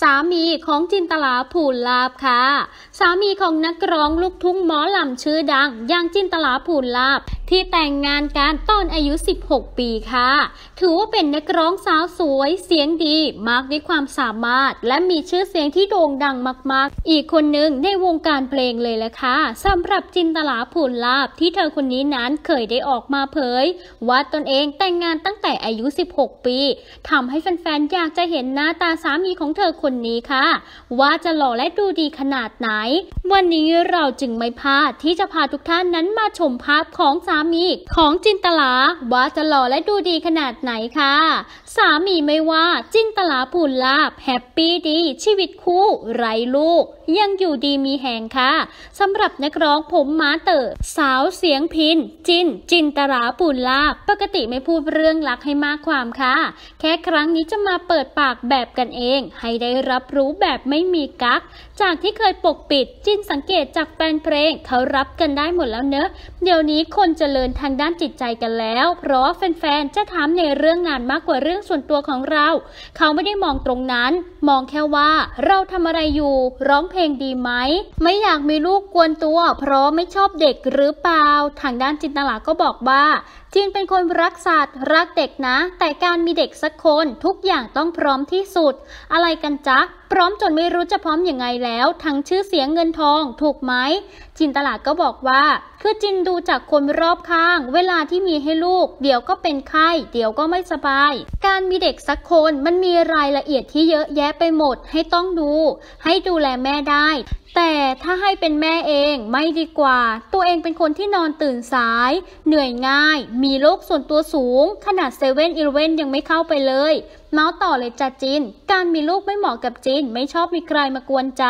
สามีของจินตลาภูลาบค่ะ สามีของนักร้องลูกทุ่งหมอลำชื่อดังอย่างจินตลาภูลาบที่แต่งงานกันตอนอายุ 16 ปีค่ะ ถือว่าเป็นนักร้องสาวสวยเสียงดีมากด้วยความสามารถ และมีชื่อเสียงที่โด่งดังมาก ๆ อีกคนหนึ่งในวงการเพลงเลยแหละค่ะสำหรับจินตลาภูลลาบที่เธอคนนี้นั้นเคยได้ออกมาเผย ว่าตนเองแต่งงานตั้งแต่อายุ 16 ปีทำให้แฟน ๆ อยากจะเห็นหน้าตาสามีของเธอคนนี้ค่ะ ว่าจะหล่อและดูดีขนาดไหน วันนี้เราจึงไม่พลาดที่จะพาทุกท่านนั้นมาชมภาพของสามีของจินตลาว่าจะหล่อและดูดีขนาดไหนค่ะ สามีไม่ว่าจินตลาพูนลาบแฮปปี้ดี ชีวิตคู่ไร้ลูก ยังอยู่ดีมีแหงค่ะสำหรับนักร้องผมมาเต๋อสาวเสียงพิน จิน จินตลาปูนลาบปกติไม่พูดเรื่องรักให้มากความค่ะ แค่ครั้งนี้จะมาเปิดปากแบบกันเอง ให้ได้รับรู้แบบไม่มีกัก จากที่เคยปกปิด จินสังเกตจากแฟนเพลงเขารับกันได้หมดแล้วเนอะ เดี๋ยวนี้คนเจริญทางด้านจิตใจกันแล้ว เพราะแฟนๆ จะถามในเรื่องงานมากกว่าเรื่องส่วนตัวของเรา เขาไม่ได้มองตรงนั้น มองแค่ว่าเราทำอะไรอยู่ ร้องเพลงดีไหม ไม่อยากมีลูกกวนตัว เพราะไม่ชอบเด็กหรือเปล่า ทางด้านจินตลาก็บอกว่าจินเป็นคนรักสัตว์รักเด็กนะ แต่การมีเด็กสักคนทุกอย่างต้องพร้อมที่สุด อะไรกันจ๊ะ พร้อมจนไม่รู้จะพร้อมอยังไงแล้ว ทั้งชื่อเสียงเงินทองถูกไหมจินตลาดก็บอกว่า คือจินดูจากคนรอบข้าง เวลาที่มีให้ลูก เดี๋ยวก็เป็นไข้ เดี๋ยวก็ไม่สบาย การมีเด็กสักคนมันมีรายละเอียดที่เยอะแยะไปหมดให้ต้องดู ให้ดูแลแม่ได้ แต่ถ้าให้เป็นแม่เองไม่ดีกว่า ตัวเองเป็นคนที่นอนตื่นสาย เหนื่อยง่าย มีโรคส่วนตัวสูง ขนาดเซเว่นอีเลเว่นยังไม่เข้าไปเลย เมาส์ต่อเลยจ้ะจิน การมีลูกไม่เหมาะกับจินไม่ชอบมีใครมากวนใจ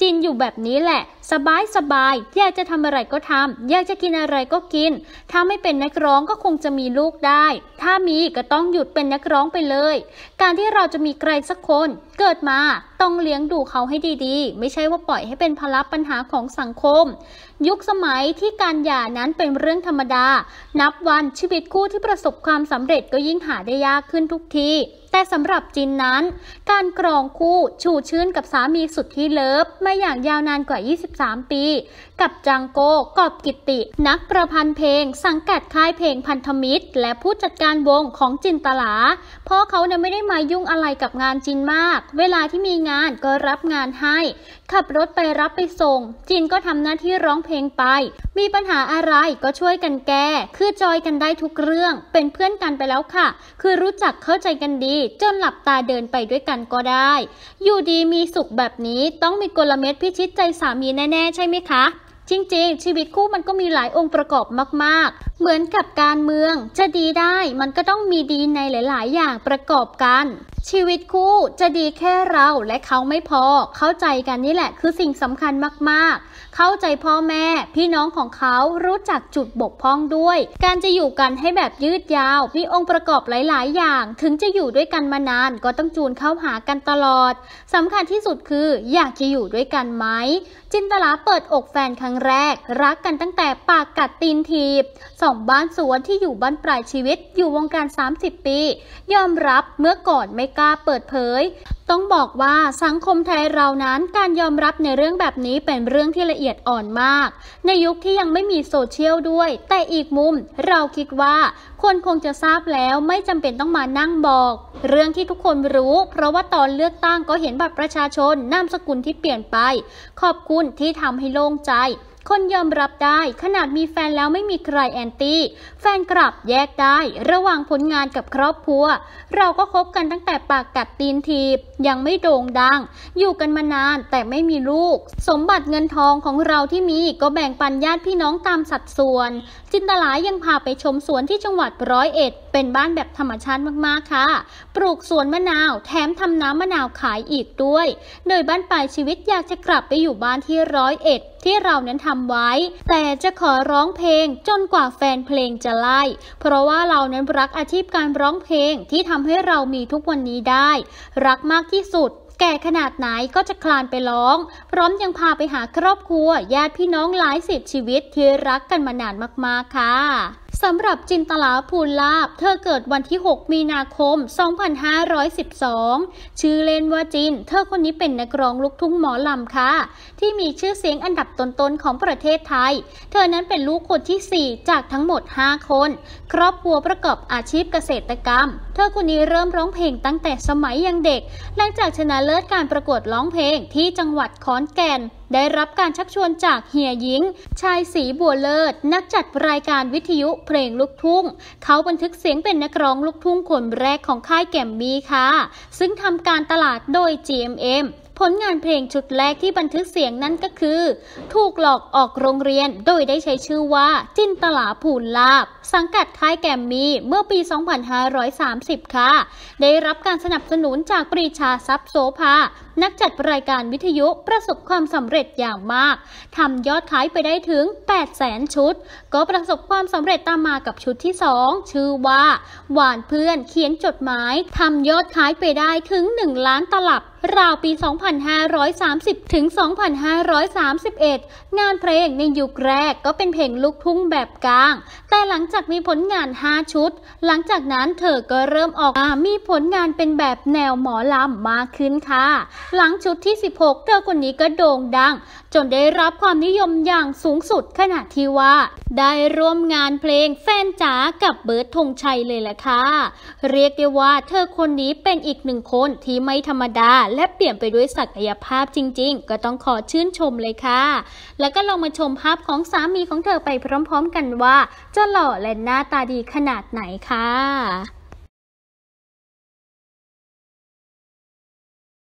จินอยู่แบบนี้แหละ สบายสบายอยากจะทำอะไรก็ทำอยากจะกินอะไรก็กิน ถ้าไม่เป็นนักร้องก็คงจะมีลูกได้ ถ้ามีก็ต้องหยุดเป็นนักร้องไปเลย การที่เราจะมีใครสักคนเกิดมาต้องเลี้ยงดูเขาให้ดีๆ ไม่ใช่ว่าปล่อยให้เป็นภาระปัญหาของสังคม ยุคสมัยที่การหย่านั้นเป็นเรื่องธรรมดา นับวันชีวิตคู่ที่ประสบความสำเร็จก็ยิ่งหาได้ยากขึ้นทุกทีแต่สำหรับจินนั้น การกรองคู่ชูชื่นกับสามีสุดที่เลิฟมาอย่างยาวนานกว่า 23 ปี กับจังโกกอบกิติ นักประพันธ์เพลง สังกัดค่ายเพลงพันธมิตร และผู้จัดการวงของจินตลาเพราะเขาเนี่ยไม่ได้มายุ่งอะไรกับงานจินมาก เวลาที่มีงานก็รับงานให้ ขับรถไปรับไปส่ง จินก็ทำหน้าที่ร้องเพลงไป มีปัญหาอะไรก็ช่วยกันแก้ คือจอยกันได้ทุกเรื่อง เป็นเพื่อนกันไปแล้วค่ะ คือรู้จักเข้าใจกันดี จนหลับตาเดินไปด้วยกันก็ได้ อยู่ดีมีสุขแบบนี้ต้องมีกลเม็ดพิชิตใจสามีแน่ๆใช่ไหมคะ จริงๆ ชีวิตคู่มันก็มีหลายองค์ประกอบมาก ๆ เหมือนกับการเมือง จะดีได้มันก็ต้องมีดีในหลาย ๆ อย่างประกอบกันชีวิตคู่จะดีแค่เราและเขาไม่พอ เข้าใจกันนี่แหละคือสิ่งสำคัญมากๆ เข้าใจพ่อแม่ พี่น้องของเขารู้จักจุดบกพร่องด้วย การจะอยู่กันให้แบบยืดยาว มีองค์ประกอบหลาย ๆ อย่าง ถึงจะอยู่ด้วยกันมานานก็ต้องจูนเข้าหากันตลอดสำคัญที่สุดคืออยากจะอยู่ด้วยกันไหมจินตลาเปิดอกแฟนครั้งแรก รักกันตั้งแต่ปากกัดตีนทีบสองบ้านสวนที่อยู่บ้านปลายชีวิตอยู่วงการ 30 ปี ยอมรับเมื่อก่อนไม่กล้าเปิดเผย ต้องบอกว่าสังคมไทยเรานั้นการยอมรับในเรื่องแบบนี้เป็นเรื่องที่ละเอียดอ่อนมาก ในยุคที่ยังไม่มีโซเชียลด้วย แต่อีกมุมเราคิดว่าคนคงจะทราบแล้วไม่จำเป็นต้องมานั่งบอก เรื่องที่ทุกคนรู้ เพราะว่าตอนเลือกตั้งก็เห็นบัตรประชาชนนามสกุลที่เปลี่ยนไป ขอบคุณที่ทำให้โล่งใจ คนยอมรับได้ขนาดมีแฟนแล้วไม่มีใครแอนตี้ แฟนกลับแยกได้ระหว่างผลงานกับครอบครัว เราก็คบกันตั้งแต่ปากกัดตีนทีบ ยังไม่โด่งดัง อยู่กันมานานแต่ไม่มีลูก สมบัติเงินทองของเราที่มีก็แบ่งปันญาติพี่น้องตามสัดส่วน จินตลายังพาไปชมสวนที่จังหวัดร้อยเอ็ดเป็นบ้านแบบธรรมชาติมากๆค่ะ ปลูกสวนมะนาว แถมทำน้ำมะนาวขายอีกด้วย โดยบ้านปลายชีวิตอยากจะกลับไปอยู่บ้านที่ร้อยเอ็ดที่เรานั้นทำไว้ แต่จะขอร้องเพลงจนกว่าแฟนเพลงจะไล่ เพราะว่าเรานั้นรักอาชีพการร้องเพลงที่ทำให้เรามีทุกวันนี้ได้ รักมากที่สุดแก่ขนาดไหนก็จะคลานไปร้อง พร้อมยังพาไปหาครอบครัว ญาติพี่น้องหลายสิบชีวิตที่รักกันมานานมาก ๆ ค่ะ สำหรับจินตลาภูลาบ เธอเกิดวันที่ 6 มีนาคม 2512 ชื่อเล่นว่าจิน เธอคนนี้เป็นนักร้องลูกทุ่งหมอลำค่ะ ที่มีชื่อเสียงอันดับต้นๆของประเทศไทย เธอนั้นเป็นลูกคนที่ 4 จากทั้งหมด 5 คน ครอบครัวประกอบอาชีพเกษตรกรรม เธอคนนี้เริ่มร้องเพลงตั้งแต่สมัยยังเด็ก หลังจากชนะเลิศการประกวดร้องเพลงที่จังหวัดขอนแก่น ได้รับการชักชวนจากเฮียหญิง ชายสีบัวเลิศ นักจัดรายการวิทยุเพลงลูกทุ่ง เขาบันทึกเสียงเป็นนักร้องลูกทุ่งคนแรกของค่ายแกมมี่ค่ะ ซึ่งทำการตลาดโดย GMM ผลงานเพลงชุดแรกที่บันทึกเสียงนั่นก็คือ ถูกหลอกออกโรงเรียนโดยได้ใช้ชื่อว่า จินตลาภูลลาบ สังกัดค่ายแกมมี่เมื่อปี 2530 ค่ะ ได้รับการสนับสนุนจากปรีชาทรัพย์โสภานักจัดรายการวิทยุประสบความสำเร็จอย่างมากทำยอดขายไปได้ถึง 800,000 ชุด ก็ประสบความสำเร็จตามมากับชุดที่ 2 ชื่อว่า หวานเพื่อนเขียนจดหมายทำยอดขายไปได้ถึง 1 ล้านตลับราวปี 2530 ถึง 2531 งานเพลงในยุคแรกก็เป็นเพลงลูกทุ่งแบบกลาง แต่หลังจากมีผลงาน 5 ชุด หลังจากนั้นเธอก็เริ่มออกมามีผลงานเป็นแบบแนวหมอลำมากขึ้นค่ะหลังชุดที่ 16 เธอคนนี้ก็โด่งดัง จนได้รับความนิยมอย่างสูงสุดขณะที่ว่า ได้ร่วมงานเพลงแฟนจ๋ากับเบิร์ดธงชัยเลยแหละค่ะ เรียกได้ว่าเธอคนนี้เป็นอีกหนึ่งคนที่ไม่ธรรมดา และเปลี่ยนไปด้วยศักยภาพจริง ๆ ก็ต้องขอชื่นชมเลยค่ะ แล้วก็ลองมาชมภาพของสามีของเธอไปพร้อม ๆ กันว่า จะหล่อและหน้าตาดีขนาดไหนค่ะ